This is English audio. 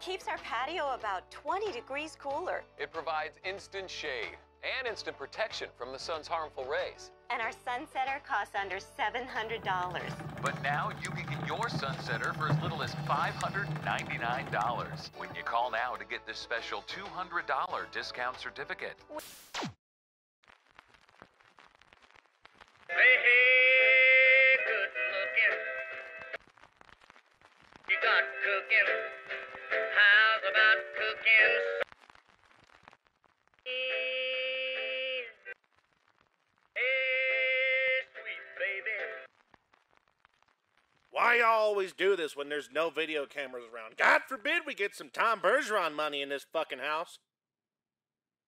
It keeps our patio about 20 degrees cooler. It provides instant shade and instant protection from the sun's harmful rays. And our sunsetter costs under $700. But now you can get your sunsetter for as little as $599 when you call now to get this special $200 discount certificate. You got cooking. How's about cooking? Why y'all always do this when there's no video cameras around? God forbid we get some Tom Bergeron money in this fucking house.